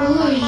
Who are you?